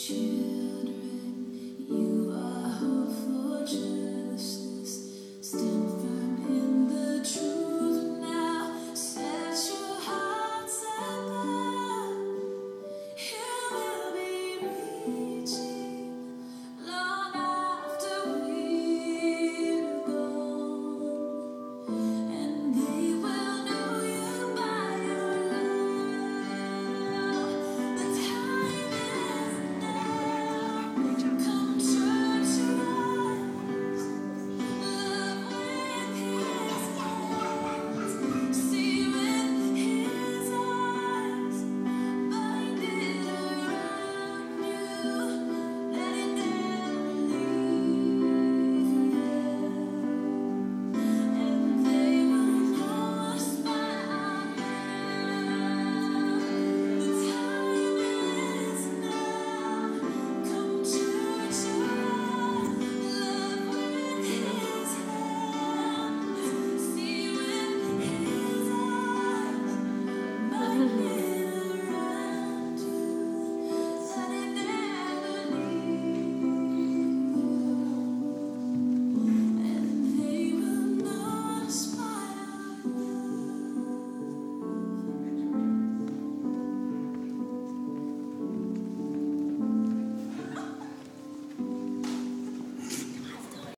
去。